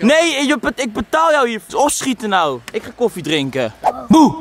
Nee, je, ik betaal jou hier. Opschieten nou. Ik ga koffie drinken. Boe!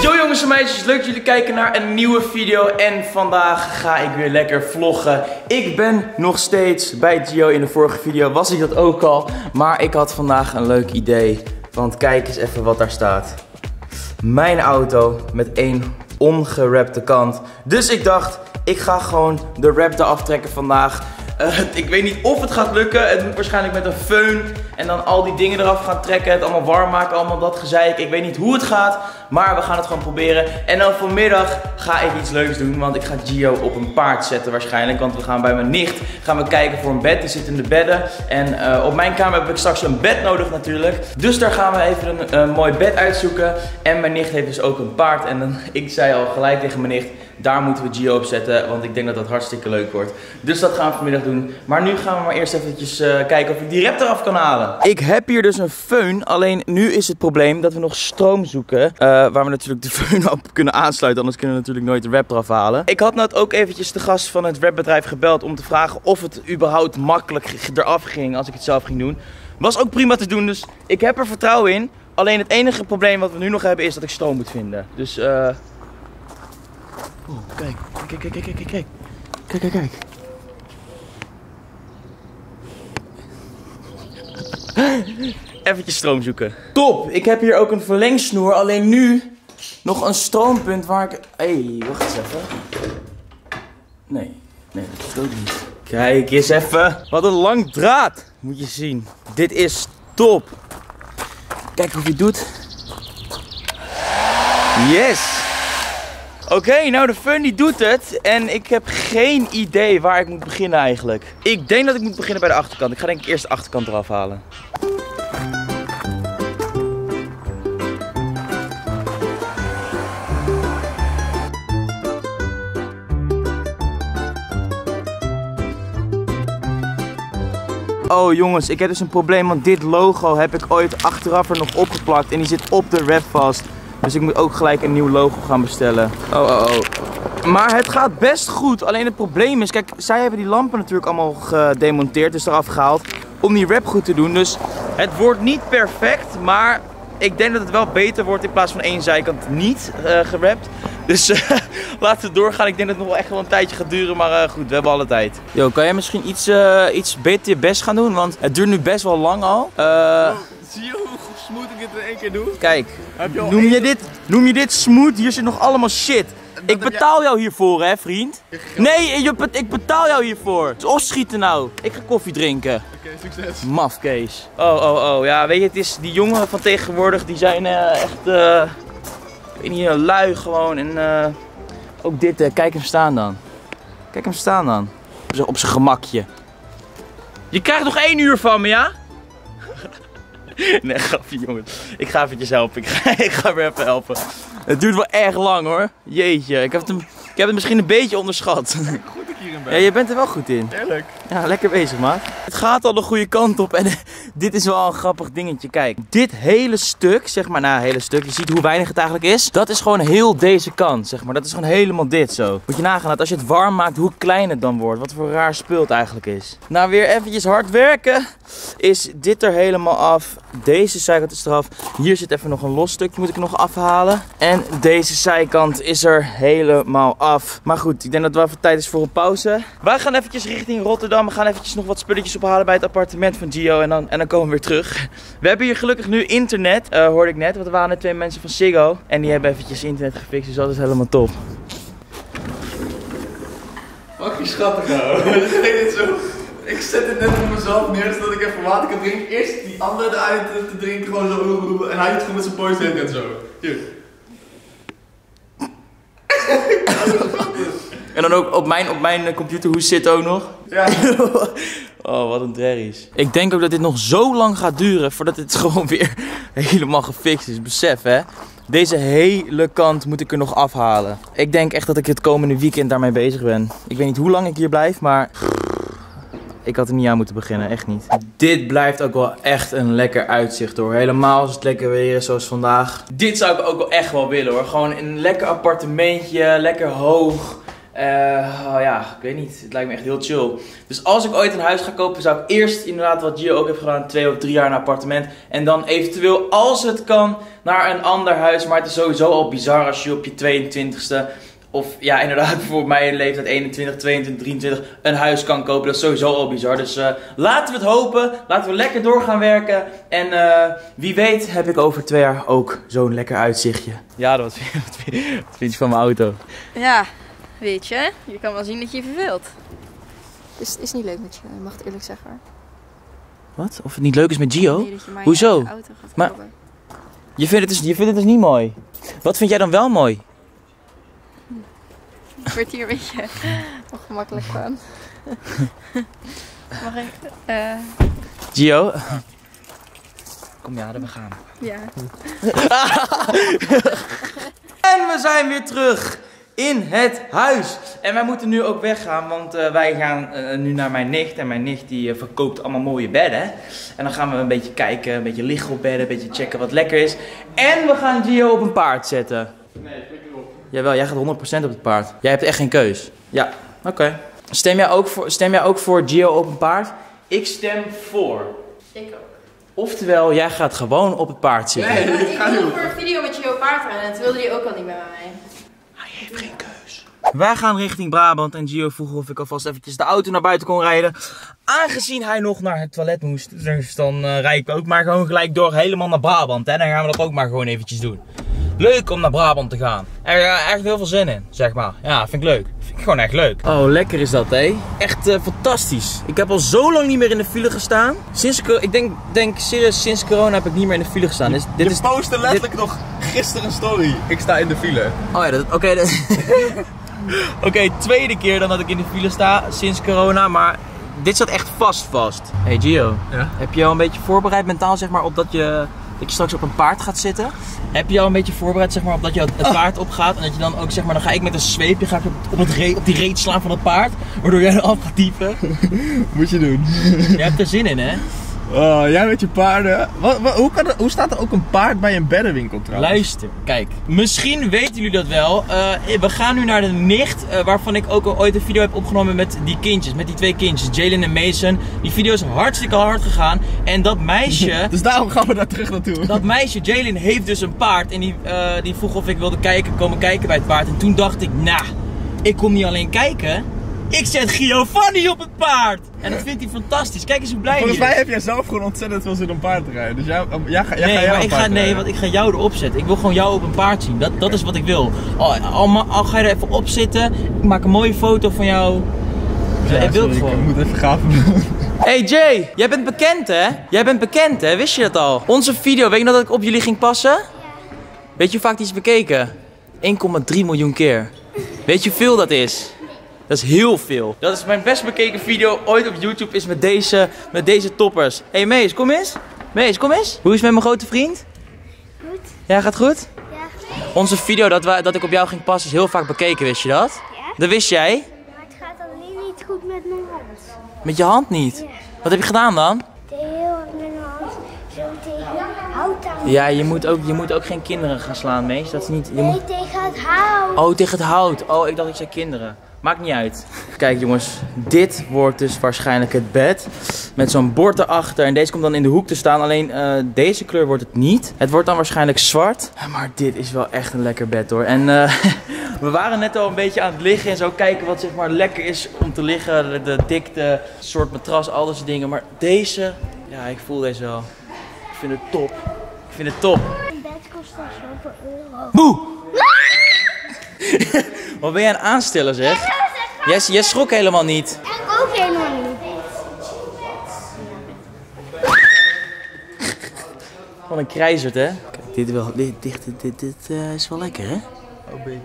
Yo jongens en meisjes, leuk dat jullie kijken naar een nieuwe video en vandaag ga ik weer lekker vloggen. Ik ben nog steeds bij Gio, in de vorige video was ik dat ook al, maar ik had vandaag een leuk idee. Want kijk eens even wat daar staat. Mijn auto met één ongerapte kant. Dus ik dacht, ik ga gewoon de rap eraf trekken vandaag. Eh, ik weet niet of het gaat lukken. Het moet waarschijnlijk met een föhn. En dan al die dingen eraf gaan trekken. Het allemaal warm maken. Allemaal dat gezeik. Ik weet niet hoe het gaat. Maar we gaan het gewoon proberen. En dan vanmiddag ga ik iets leuks doen. Want ik ga Gio op een paard zetten waarschijnlijk. Want we gaan bij mijn nicht gaan we kijken voor een bed. Die zit in de bedden. En eh, op mijn kamer heb ik straks een bed nodig natuurlijk. Dus daar gaan we even een eh, mooi bed uitzoeken. En mijn nicht heeft dus ook een paard. En dan, ik zei al gelijk tegen mijn nicht. Daar moeten we Gio op zetten, want ik denk dat dat hartstikke leuk wordt. Dus dat gaan we vanmiddag doen. Maar nu gaan we maar eerst eventjes eh, kijken of ik die rap eraf kan halen. Ik heb hier dus een föhn, alleen nu is het probleem dat we nog stroom zoeken. eh, waar we natuurlijk de föhn op kunnen aansluiten, anders kunnen we natuurlijk nooit de rap eraf halen. Ik had net ook eventjes de gast van het rapbedrijf gebeld om te vragen of het überhaupt makkelijk eraf ging als ik het zelf ging doen. Was ook prima te doen, dus ik heb er vertrouwen in. Alleen het enige probleem wat we nu nog hebben is dat ik stroom moet vinden. Dus eh... Oh, kijk. Kijk, kijk, kijk, kijk, kijk, kijk. Kijk, kijk, kijk. Eventjes stroom zoeken. Top! Ik heb hier ook een verlengsnoer. Alleen nu nog een stroompunt waar ik... Hé, hey, wacht eens even. Nee, nee, dat is ook niet. Kijk eens even. Wat een lang draad. Moet je zien. Dit is top. Kijk hoe hij het doet. Yes! Oké, nou de fun die doet het en ik heb geen idee waar ik moet beginnen eigenlijk. Ik denk dat ik moet beginnen bij de achterkant. Ik ga denk ik eerst de achterkant eraf halen. Oh jongens, ik heb dus een probleem, want dit logo heb ik ooit achteraf er nog opgeplakt en die zit op de wrap vast. Dus ik moet ook gelijk een nieuw logo gaan bestellen. Oh, oh, oh. Maar het gaat best goed. Alleen het probleem is, kijk, zij hebben die lampen natuurlijk allemaal gedemonteerd, dus eraf gehaald. Om die wrap goed te doen. Dus het wordt niet perfect, maar ik denk dat het wel beter wordt in plaats van één zijkant niet gerapt. Dus eh, laten we doorgaan. Ik denk dat het nog wel echt wel een tijdje gaat duren, maar eh, goed, we hebben alle tijd. Yo, kan jij misschien iets, iets beter je best gaan doen? Want het duurt nu best wel lang al. Eh, Zie je hoe smooth ik het in één keer doe? kijk, Heb je al noem één- je, dit, noem je dit smooth? Hier zit nog allemaal shit. Ik betaal jou hiervoor, hè, vriend? Nee, je, ik betaal jou hiervoor. Dus opschieten nou. Ik ga koffie drinken. Oké, succes. Mafkees. Oh, oh, oh. Ja, weet je, het is die jongen van tegenwoordig, die zijn eh, echt, eh, ik weet niet, lui gewoon. En eh, ook dit, kijk hem staan dan. Kijk hem staan dan. Op zijn gemakje. Je krijgt nog één uur van me, ja? Nee, grapje jongens. Ik ga eventjes helpen. Ik ga, ik ga weer even helpen. Het duurt wel erg lang hoor. Jeetje, ik heb het, ik heb het misschien een beetje onderschat. Goed ben. Ja, je bent er wel goed in. Eerlijk. Ja, lekker bezig, maat. Het gaat al de goede kant op en dit is wel een grappig dingetje. Kijk, dit hele stuk, zeg maar, nou, hele stuk, je ziet hoe weinig het eigenlijk is. Dat is gewoon heel deze kant, zeg maar. Dat is gewoon helemaal dit zo. Moet je nagaan dat als je het warm maakt, hoe klein het dan wordt. Wat voor raar spul het eigenlijk is. Nou, weer eventjes hard werken. Is dit er helemaal af. Deze zijkant is eraf. Hier zit even nog een los stukje, moet ik nog afhalen. En deze zijkant is er helemaal af. Maar goed, ik denk dat het wel even tijd is voor een pauze. Wij gaan eventjes richting Rotterdam. We gaan eventjes nog wat spulletjes ophalen bij het appartement van Gio. En dan, en dan komen we weer terug. We hebben hier gelukkig nu internet, eh, hoorde ik net. Want er waren net twee mensen van Ziggo. En die hebben eventjes internet gefixt, dus dat is helemaal top. Fucking schattig nou. Ik deed dit zo. Ik zet het net op mezelf neer zodat ik even water kan drinken. Eerst die andere eruit te drinken, gewoon zo. En hij doet gewoon met zijn boys en zo. Hier. En dan ook op mijn, op mijn computer, hoe zit ook nog? Ja. Oh, wat een derries. Ik denk ook dat dit nog zo lang gaat duren voordat het gewoon weer helemaal gefixt is. Besef hè. Deze hele kant moet ik er nog afhalen. Ik denk echt dat ik het komende weekend daarmee bezig ben. Ik weet niet hoe lang ik hier blijf, maar... Ik had er niet aan moeten beginnen, echt niet. Dit blijft ook wel echt een lekker uitzicht hoor. Helemaal als het lekker weer is zoals vandaag. Dit zou ik ook wel echt wel willen hoor. Gewoon een lekker appartementje, lekker hoog. Eh, oh ja, ik weet niet. Het lijkt me echt heel chill. Dus als ik ooit een huis ga kopen, zou ik eerst inderdaad wat Gio ook heeft gedaan, twee of drie jaar een appartement. En dan eventueel, als het kan, naar een ander huis. Maar het is sowieso al bizar als je op je 22ste, of ja, inderdaad, bijvoorbeeld mijn leeftijd 21, 22, 23, een huis kan kopen. Dat is sowieso al bizar. Dus eh, laten we het hopen. Laten we lekker door gaan werken. En eh, wie weet heb ik over twee jaar ook zo'n lekker uitzichtje. Ja, dat wat vind je van mijn auto? Ja, weet je, je kan wel zien dat je je verveelt. Is, is niet leuk met je, mag het eerlijk zeggen. Wat? Of het niet leuk is met Gio? Nee, dat je maar Hoezo? je auto gaat Maar- kopen. Je vindt, het dus, je vindt het dus niet mooi. Wat vind jij dan wel mooi? Ik word hier een beetje ongemakkelijk van. Mag ik? eh Gio? Kom ja, we gaan. ja. En we zijn weer terug in het huis. En wij moeten nu ook weggaan, want eh, wij gaan eh, nu naar mijn nicht. En mijn nicht die eh, verkoopt allemaal mooie bedden. En dan gaan we een beetje kijken, een beetje liggen op bedden, een beetje checken wat lekker is. En we gaan Gio op een paard zetten. Nee, flikker op. Jawel, jij gaat 100% op het paard. Jij hebt echt geen keus. Ja, oké. Stem, jij ook voor- stem jij ook voor Gio op een paard? Ik stem voor. Ik ook. Oftewel, jij gaat gewoon op het paard zitten. Nee, ik ik ga niet voor een video met je paard rennen en toen wilde hij ook al niet met mij. Hij heeft geen keus. Wij gaan richting Brabant en Gio vroeg of ik alvast eventjes de auto naar buiten kon rijden. Aangezien hij nog naar het toilet moest, dus dan eh rijd ik ook maar gewoon gelijk door helemaal naar Brabant. Hè? Dan gaan we dat ook maar gewoon eventjes doen. Leuk om naar Brabant te gaan. Er uh, echt heel veel zin in, zeg maar. Ja, vind ik leuk. Vind ik gewoon echt leuk. Oh, lekker is dat, hé. Echt eh, fantastisch. Ik heb al zo lang niet meer in de file gestaan. Sinds, ik denk, denk serieus, sinds corona heb ik niet meer in de file gestaan. Dus dit Je is postte letterlijk nog gisteren een story. Ik sta in de file. Oh ja, dat- oké. dat- Oké, tweede keer dan dat ik in de file sta sinds corona, maar dit zat echt vast vast. Hey Gio, Ja? heb je al een beetje voorbereid mentaal zeg maar op dat je, dat je straks op een paard gaat zitten? Heb je al een beetje voorbereid zeg maar op dat je het paard opgaat en dat je dan ook zeg maar, dan ga ik met een zweepje ga ik op, het op die reet slaan van het paard, waardoor jij eraf gaat diepen. Moet je doen. Je hebt er zin in hè? Oh, jij met je paarden. Wat, wat- hoe, kan er- hoe staat er ook een paard bij een beddenwinkel trouwens? Luister, kijk. Misschien weten jullie dat wel. Eh, we gaan nu naar de nicht, eh, waarvan ik ook ooit een video heb opgenomen met die kindjes, met die twee kindjes, Jalen en Mason. Die video is hartstikke hard gegaan. En dat meisje, Dus daarom gaan we daar terug naartoe. dat meisje, Jalen, heeft dus een paard. En die, eh, die vroeg of ik wilde kijken, komen kijken bij het paard. En toen dacht ik, nou, ik kom niet alleen kijken. Ik zet Giovanni op het paard! En dat vindt hij fantastisch. Kijk eens hoe blij hij Volgens is. mij heb jij zelf gewoon ontzettend veel zin om paard te rijden. Dus jij, jij, ga- jij nee, gaat jou maar ik ga, nee, rijden. want ik ga jou erop zetten. Ik wil gewoon jou op een paard zien. Dat, dat is wat ik wil. Al, al, ga je er even op zitten, ik maak een mooie foto van jou. Ja, ik wil sorry, het gewoon. Ik moet even gaven. Hey Jay, jij bent bekend hè? Jij bent bekend hè? Wist je dat al? Onze video, weet je nog dat ik op jullie ging passen? Weet je hoe vaak die is bekeken? 1,3 miljoen keer. Weet je hoeveel dat is? Dat is heel veel. Dat is mijn best bekeken video ooit op YouTube is met deze, met deze toppers. Hey Mees, kom eens. Mees, kom eens. Hoe is het met mijn grote vriend? Goed. Ja, gaat goed? Ja. Onze video dat, wij, dat ik op jou ging passen is heel vaak bekeken, wist je dat? Ja. Dat wist jij? Maar het gaat alleen niet goed met mijn hand. Met je hand niet. Wat heb je gedaan dan? De heel mijn hand zo tegen hout aan. Ja, je moet ook, je moet ook geen kinderen gaan slaan, Mees. Dat is niet... Je moet... Nee, tegen het hout. Oh, tegen het hout. Oh, ik dacht ik zei kinderen. Maakt niet uit. Kijk jongens, dit wordt dus waarschijnlijk het bed. Met zo'n bord erachter. En deze komt dan in de hoek te staan. Alleen eh, deze kleur wordt het niet. Het wordt dan waarschijnlijk zwart. Maar dit is wel echt een lekker bed hoor. En eh, we waren net al een beetje aan het liggen en zo kijken wat zeg maar lekker is om te liggen. De, dikte, soort matras, al dat soort dingen. Maar deze, ja ik voel deze wel. Ik vind het top. Ik vind het top. Een bed kost al zoveel euro. Boe! Wat ben jij aan het aanstellen zeg? Jij, jij schrok helemaal niet. Ik ook helemaal niet. Van een krijzert hè? Kijk, dit, wel, dit, dit, dit, dit, eh, is wel lekker hè? Oh baby.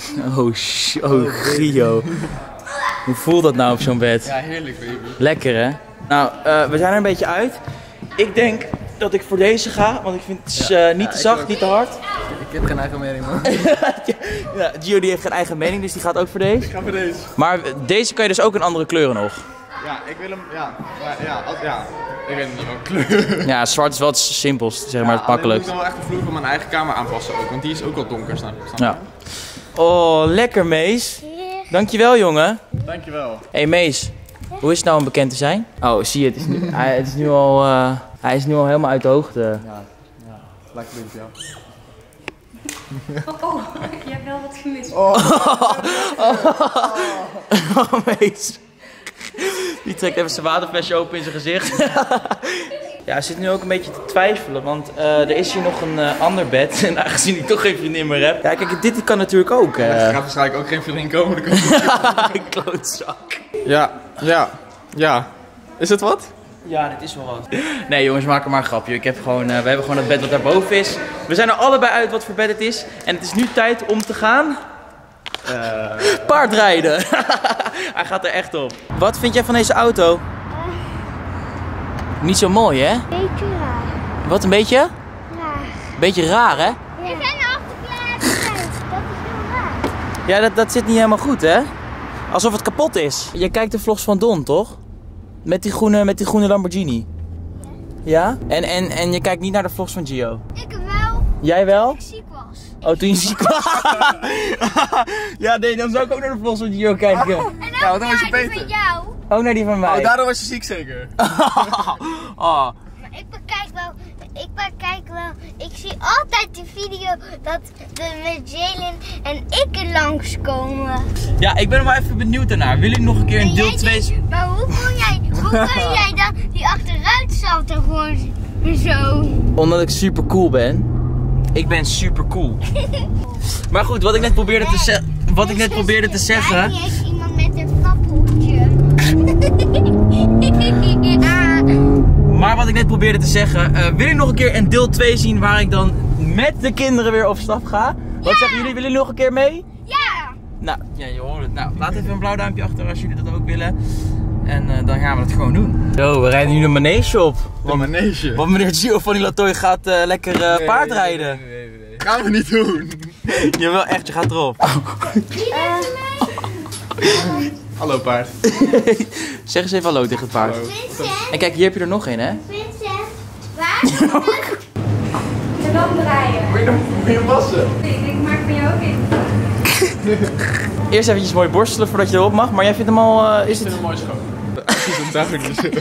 Oh, sh oh Gio. Hoe voelt dat nou op zo'n bed? Ja, heerlijk baby. Lekker hè? Nou, eh, we zijn er een beetje uit. Ik denk dat ik voor deze ga, want ik vind het eh, niet Ja, te zacht, niet te hard. Ik heb geen eigen mening man. Ja, Gio die heeft geen eigen mening, dus die gaat ook voor deze. Ik ga voor deze. Maar deze kan je dus ook in andere kleuren nog. Ja, ik wil hem, ja. Maar ja, als, ja. Ik weet niet welke kleur. Ja, zwart is wel het simpelst, zeg maar, het Ja, makkelijkst. Ik moet wel echt de vloer van mijn eigen kamer aanpassen ook, want die is ook wel donker, snap je? Ja. Oh, lekker Mees. Dankjewel, jongen. Dankjewel. hey, Mees. Hoe is het nou om bekend te zijn? Oh, zie je, het is nu, hij, het is nu al, eh, hij is nu al helemaal uit de hoogte. Lekker beetje, ja. Oh, je hebt wel wat gemist. Oh, Mees. Die trekt even zijn waterflesje open in zijn gezicht. ja, hij zit nu ook een beetje te twijfelen, want eh, er is hier nog een eh, ander bed. En aangezien ik toch geen vriendin meer heb. Ja, kijk, dit kan natuurlijk ook. Er eh gaat waarschijnlijk ook geen vriendin komen. Klootzak. Ja, ja, ja. Is het wat? Ja, dit is wel wat. Nee jongens, maak er maar een grapje. Ik heb gewoon, eh, we hebben gewoon het bed wat daarboven is. We zijn er allebei uit wat voor bed het is. En het is nu tijd om te gaan... Paardrijden. Hij gaat er echt op. Wat vind jij van deze auto? Niet zo mooi, hè? Beetje raar. Wat een beetje? Raar. Beetje raar, hè? Ik ben achterplaats. Dat is heel raar. Ja, dat, dat zit niet helemaal goed, hè? Alsof het kapot is. Je kijkt de vlogs van Don, toch? Met die groene, met die groene Lamborghini. Ja? En, en, en je kijkt niet naar de vlogs van Gio? Ik wel. Jij wel? Ik ziek was. Oh, toen je ziek was. ja, nee, dan zou ik ook naar de vlogs van Gio kijken. En dan Ja, want dan was je naar die beter. van jou. Ook naar die van mij. Oh, daardoor was je ziek zeker. oh. Maar ik bekijk wel. Ik bekijk wel. Ik zie altijd de video dat we met Jalen en ik er langskomen. Ja, ik ben er wel even benieuwd daarnaar. Wil je nog een keer een En deel jij 2... denkt, Maar hoe kon jij, hoe kon jij dan die achteruit zat en gewoon zo? Omdat ik super cool ben. Ik ben super cool. Maar goed, wat ik net probeerde te zeggen. Wat ik net probeerde te zeggen. Is iemand met een flappeltje. Maar wat ik net probeerde te zeggen. eh, wil je nog een keer een deel 2 zien waar ik dan met de kinderen weer op stap ga? Wat zeggen jullie? Willen jullie nog een keer mee? ja. Nou, ja, je hoort het. Nou, laat even een blauw duimpje achter als jullie dat ook willen. En eh, dan gaan we het gewoon doen. Zo, we rijden nu de manege op. Wat een manege. Want meneer Gio van die Latoy gaat eh, lekker eh, paardrijden. Nee, nee, nee, nee. Gaan we niet doen. Jawel, echt, je gaat erop. Hallo paard. Zeg eens even hallo tegen het paard. Vincent, En kijk, hier heb je er nog een, hè? Vincent, waar het? En dan draaien. Moet je, dan- moet je wassen? Ik maak van jou ook in. Eerst eventjes mooi borstelen voordat je erop mag. Maar jij vindt hem al... eh, is Ik het... vind hem mooi schoon. Precies, dat dacht ik dus. Oké,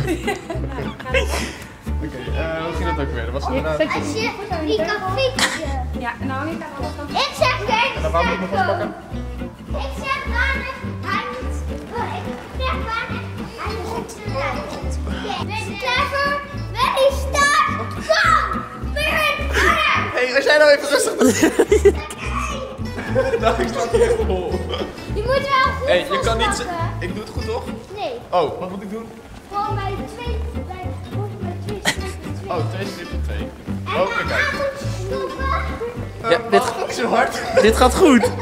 eh, hoe ging dat ook weer? Dat was inderdaad... Als je die kan fietsen. Ja, en dan hang ik daar alles van. Ik zeg kijk, ik? Ik zeg wanneer Oké, ben je klaar voor? Ready, start, go! Spirit! Hé, hey, als jij nou even rustig bent. nou, ik sta hier echt vol. Je moet wel goed hey, je kan niet... Ik doe het goed, toch? Nee, Oh, wat moet ik doen? gewoon bij twee, bij, twee. Oh, twee snippen twee. En Oh, dan kijk. stoppen. Ja, dit, Ook zo hard. dit gaat goed.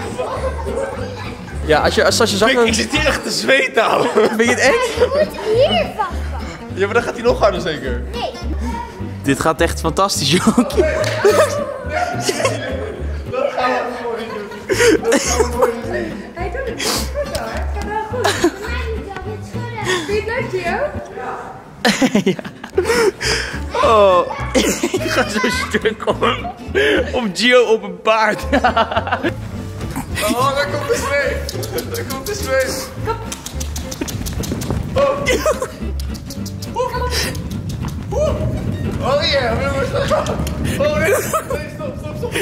Ja, als je, als, als je zag... Ik, ik zit hier echt te zweten, ouwe. Vind je het echt? Je moet hier vastpakken. Ja, maar dan gaat hij nog harder zeker. Nee. Dit gaat echt fantastisch, joh. Dat gaan we mooi doen. Dat gaan we mooi doen. Hij doet het goed hoor. Het gaat wel goed. Vind je het leuk, Gio? Oh, ik ga zo stuk om, om Gio op een paard. Oh, daar komt de zweep. De zweep. Oh. Oeh. Oh yeah, jongens. Oh nee, nee, stop, stop, stop.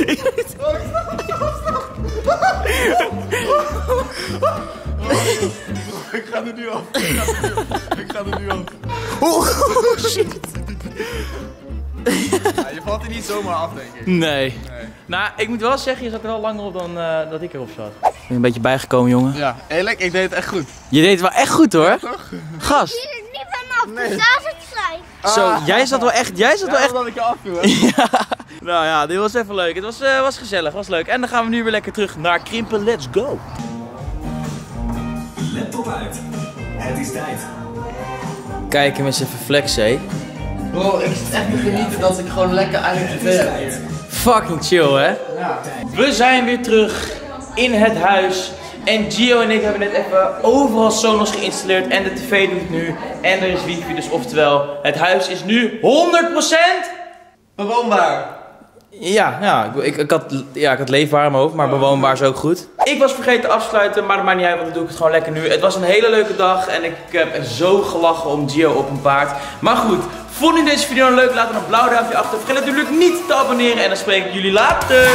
Oh, stop, stop, stop. Oh, ik ga er nu af. Ik ga er nu af. Ik ga er nu af. Oh, shit. Ja, je valt er niet zomaar af, denk ik. Nee. Nee. Nou, ik moet wel zeggen, je zat er wel langer op dan eh, dat ik erop zat. Ben je een beetje bijgekomen, jongen? Ja, eerlijk, ik deed het echt goed. Je deed het wel echt goed, hoor. Toch? Gast. Hier is niet vanaf, dus daar zit gelijk. Zo, jij zat wel echt, jij zat wel echt... dat ik je afviel, hè? Ja. Nou ja, dit was even leuk. Het was, eh, was gezellig, was leuk. En dan gaan we nu weer lekker terug naar Krimpen. Let's go. Laptop uit. Het is tijd. Kijk hem eens even flexen, hé. Bro, ik zit echt te genieten dat ik gewoon lekker eigenlijk tv heb hier fucking chill, hè? We zijn weer terug in het huis. En Gio en ik hebben net even overal Sonos geïnstalleerd. En de tv doet nu. En er is wifi, dus oftewel, het huis is nu 100% bewoonbaar. Ja, ja, ik, ik, had, ja, ik had leefbaar in hoofd, maar bewoonbaar is ook goed. Ik was vergeten te afsluiten, maar dat maakt niet uit, want dan doe ik het gewoon lekker nu. Het was een hele leuke dag en ik heb zo gelachen om Gio op een paard. Maar goed, Vond je deze video nou leuk? Laat dan een blauw duimpje achter. Vergeet natuurlijk niet te abonneren en dan spreek ik jullie later.